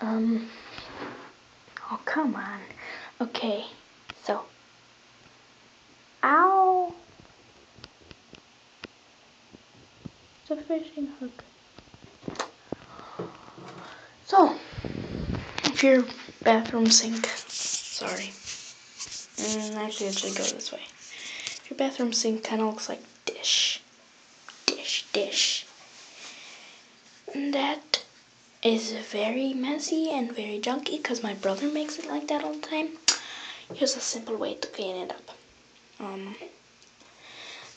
Um, oh, come on. Okay, so. Ow! It's a fishing hook. So, if your bathroom sink, sorry. Mm, actually, it should go this way. If your bathroom sink kind of looks like dish, dish, dish. And that is very messy and very junky because my brother makes it like that all the time. Here's a simple way to clean it up. Um,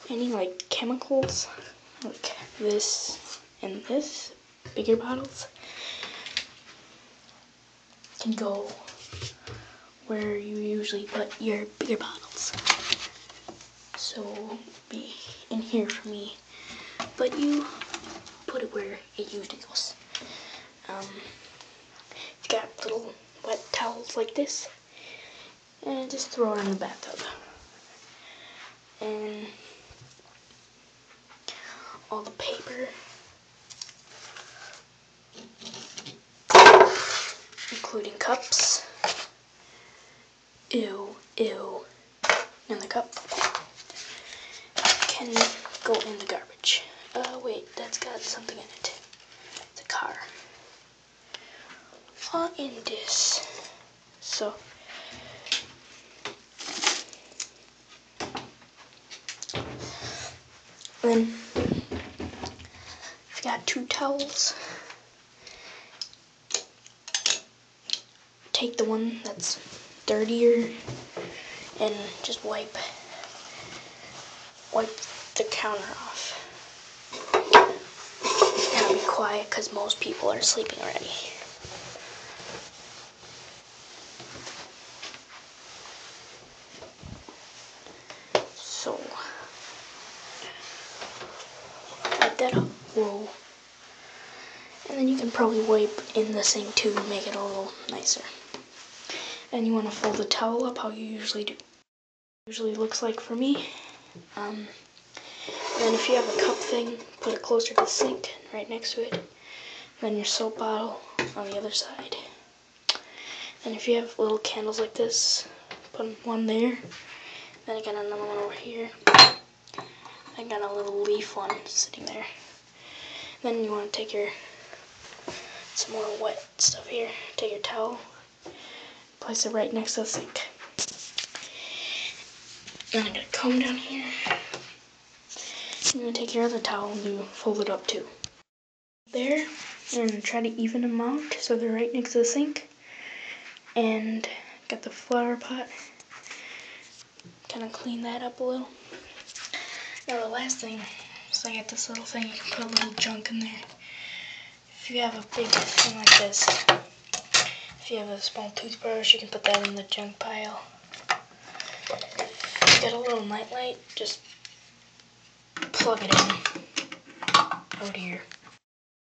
any like chemicals, like this and this, bigger bottles, can go where you usually put your bigger bottles. So be in here for me, but you put it where it usually goes. Um, you got little wet towels like this, and just throw it in the bathtub. And all the paper, including cups. Ew, ew. And the cup can go in the garbage. Uh, wait, that's got something in it. It's a car in this. So then I've got two towels. Take the one that's dirtier and just wipe wipe the counter off. Gotta be quiet because most people are sleeping already. So, Whoa. And then you can probably wipe in the sink too to make it a little nicer. And you want to fold the towel up how you usually do. Usually looks like for me. Um, then if you have a cup thing, put it closer to the sink, right next to it. Then your soap bottle on the other side. And if you have little candles like this, put one there then again another one over here. I got a little leaf one sitting there. Then you want to take your some more wet stuff here. Take your towel, place it right next to the sink. Then I'm gonna comb down here. I'm gonna take your other towel and do fold it up too. There, and try to even them out so they're right next to the sink. And got the flower pot kind of clean that up a little. Now the last thing is I got this little thing, you can put a little junk in there. If you have a big thing like this, if you have a small toothbrush, you can put that in the junk pile. You got a little nightlight, just plug it in. Oh dear.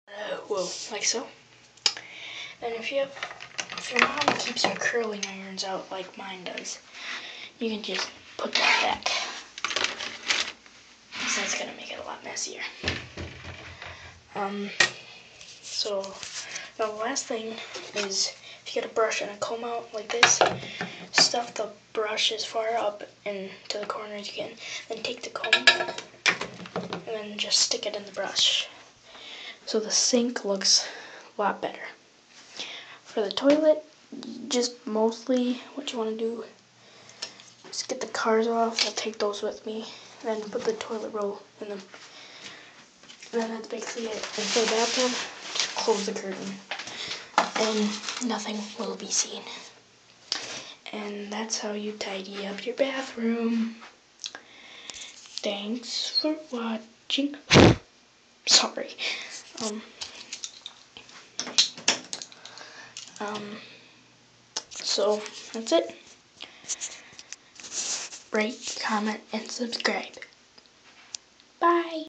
Uh, whoa, like so. And if you have, if your mom keeps your curling irons out like mine does, you can just put that back. That's gonna make it a lot messier. Um, so the last thing is if you get a brush and a comb out like this, stuff the brush as far up into the corner as you can. Then take the comb and then just stick it in the brush. So the sink looks a lot better. For the toilet, just mostly what you want to do is get the cars off. I'll take those with me. And then put the toilet roll in them. And then that's basically it. And for the bathtub, just close the curtain. And nothing will be seen. And that's how you tidy up your bathroom. Thanks for watching. Sorry. Um, um, so that's it rate, comment, and subscribe. Bye.